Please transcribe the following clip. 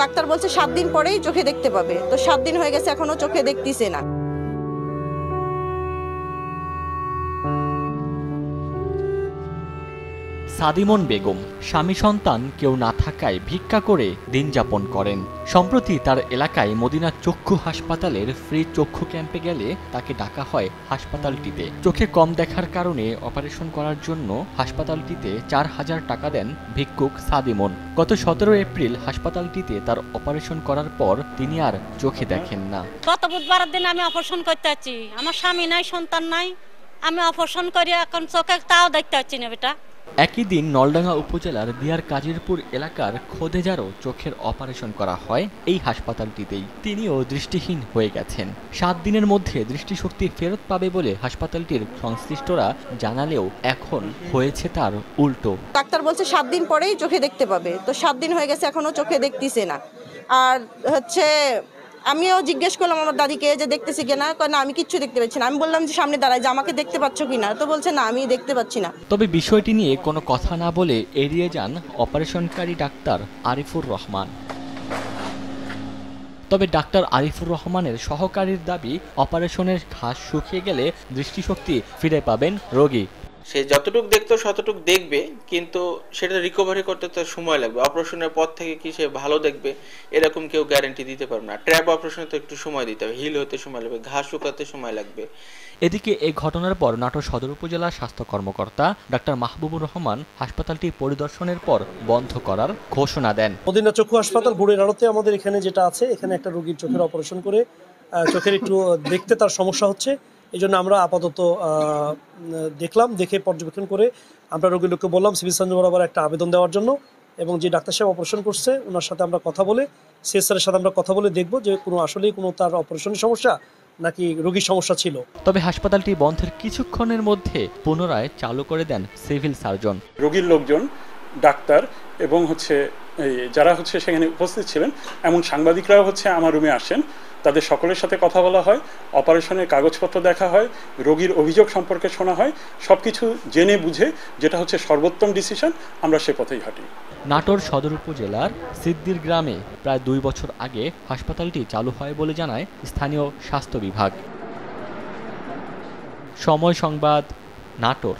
Doctor বলছে সাত দিন পরেই চোখে দেখতে পাবে। তো সাত দিন হয়ে গেছে এখনও চোখে দেখতেছে না। সাদিমন বেগম, স্বামী সন্তান কেউ না থাকায় ভিক্ষা করে দিন যাপন করেন। সম্প্রতি তার এলাকায় মদিনা চক্ষু হাসপাতালের ফ্রি চক্ষু ক্যাম্পে গেলে তাকে ডাকা হয় হাসপাতালটিতে। চোখে কম দেখার কারণে অপারেশন করার জন্য হাসপাতালটিতে চার হাজার টাকা দেন ভিক্ষুক সাদিমন। গত সতেরো এপ্রিল হাসপাতালটিতে তার অপারেশন করার পর তিনি আর চোখে দেখেন না। গত বুধবারের দিন আমি অপারেশন করতে আছি। আমার স্বামী নাই, সন্তান নাই। আমি অপারেশন করি, এখন চোখে তাও দেখতে পাচ্ছি না বেটা। একই দিন নলডাঙ্গা উপজেলার দিয়ার কাজিরপুর এলাকার খোদেজারও চোখের অপারেশন করা হয় এই হাসপাতালটিতেই। তিনিও দৃষ্টিহীন হয়ে গেছেন। সাত দিনের মধ্যে দৃষ্টিশক্তি ফেরত পাবে বলে হাসপাতালটির সংশ্লিষ্টরা জানালেও এখন হয়েছে তার উল্টো। ডাক্তার বলছে সাত দিন পরেই চোখে দেখতে পাবে। তো সাত দিন হয়ে গেছে এখনও চোখে দেখতেছে না। আর হচ্ছে আমিও জিজ্ঞেস করলাম আমার দাদিকে যে দেখতেছি কিনা না? আমি কিচ্ছু দেখতে পাচ্ছি না। আমি বললাম যে, সামনে দাঁড়ায় যে আমাকে দেখতে পাচ্ছ কিনা তো বলছে, না, আমি দেখতে পাচ্ছি না। তবে বিষয়টি নিয়ে কোনো কথা না বলে এড়িয়ে যান অপারেশনকারী ডাক্তার আরিফুর রহমান। তবে ডাক্তার আরিফুর রহমানের সহকারীর দাবি, অপারেশনের ঘাস শুকিয়ে গেলে দৃষ্টিশক্তি ফিরে পাবেন রোগী। সে যতটুকু দেখতো ততটুকু দেখবে কিন্তু সেটা রিকভারি করতে তার সময় লাগবে। অপারেশনের পর থেকে কি সে ভালো দেখবে এরকম কেউ গ্যারান্টি দিতে পারবে না। ট্র্যাপ অপারেশনে তো একটু সময় দিতে হবে হিল হতে সময় লাগবে ঘাস শুকাতে সময় লাগবে। এদিকে এই ঘটনার পর নাটোর সদর উপজেলা স্বাস্থ্য কর্মকর্তা ডাক্তার মাহবুবুর রহমান হাসপাতালটি পরিদর্শনের পর বন্ধ করার ঘোষণা দেন। মদিনা চক্ষু হাসপাতাল বুড়ের আড়তে আমাদের এখানে যেটা আছে এখানে একটা রোগীর চোখের অপারেশন করে চোখের একটু দেখতে তার সমস্যা হচ্ছে। এই জন্য আমরা আপাতত দেখলাম দেখে পর্যবেক্ষণ করে আমরা রোগীর লোককে বললাম সিভিল সার্জন বরাবর একটা আবেদন দেওয়ার জন্য এবং যে ডাক্তার সাহেব অপারেশন করছে ওনার সাথে আমরা কথা বলে সিএসআরের সাথে আমরা কথা বলে দেখব যে কোনো আসলেই কোনো তার অপারেশনের সমস্যা নাকি রোগীর সমস্যা ছিল। তবে হাসপাতালটি বন্ধের কিছুক্ষণের মধ্যে পুনরায় চালু করে দেন সিভিল সার্জন। রোগীর লোকজন ডাক্তার এবং হচ্ছে যারা হচ্ছে সেখানে উপস্থিত ছিলেন এমন সাংবাদিকরাও হচ্ছে আমার রুমে আসেন। তাদের সকলের সাথে কথা বলা হয়, অপারেশনের কাগজপত্র দেখা হয়, রোগীর অভিযোগ সম্পর্কে শোনা হয় সব কিছু জেনে বুঝে যেটা হচ্ছে সর্বোত্তম ডিসিশন আমরা সে পথেই হাঁটি। নাটোর সদর উপজেলার সিদ্দির গ্রামে প্রায় দুই বছর আগে হাসপাতালটি চালু হয় বলে জানায় স্থানীয় স্বাস্থ্য বিভাগ। সময় সংবাদ, নাটোর।